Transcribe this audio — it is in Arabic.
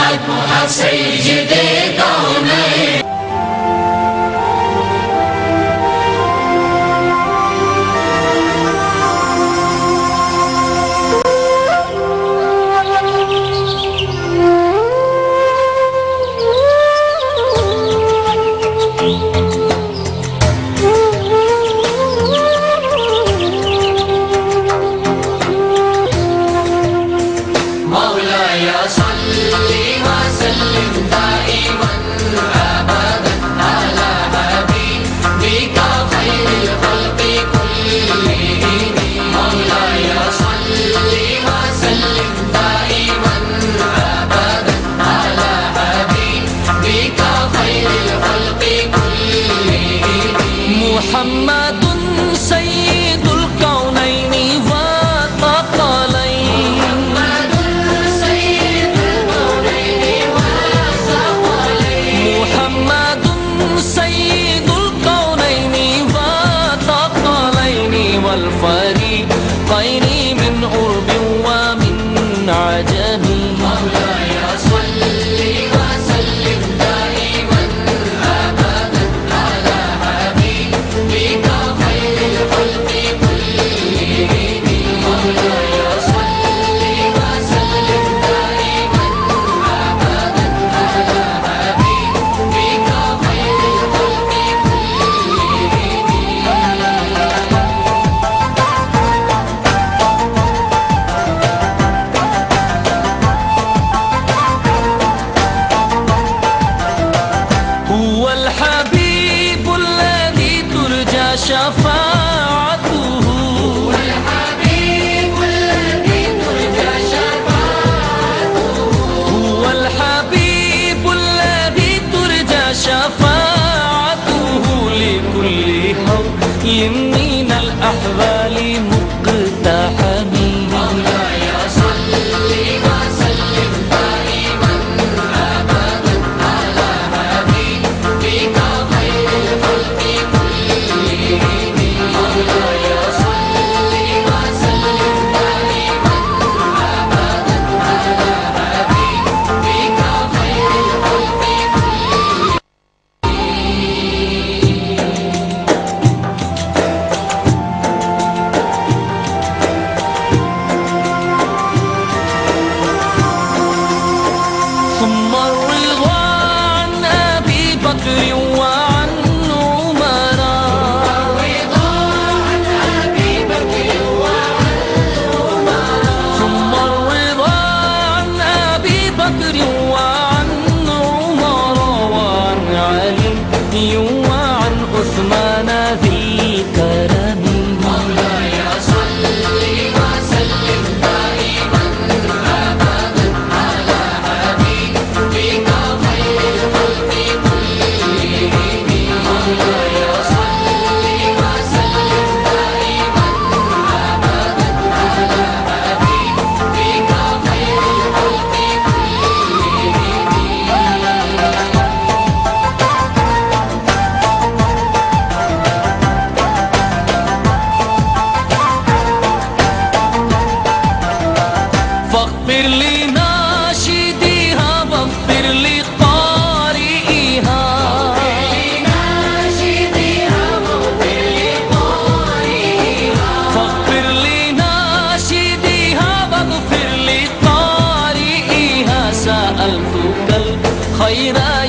مدح سید کون you. Argentina. الحبيب الذي ترجى شفاعته. هو الحبيب الذي ترجى شفاعته. هو الحبيب الذي ترجى شفاعته. لكل هول من الأحوال مقتحم. الفجر وعن عمر وارضى عن أبي بكر وعن عمر ثم الرضا عن أبي بكر وعن عمر وعن علي ayına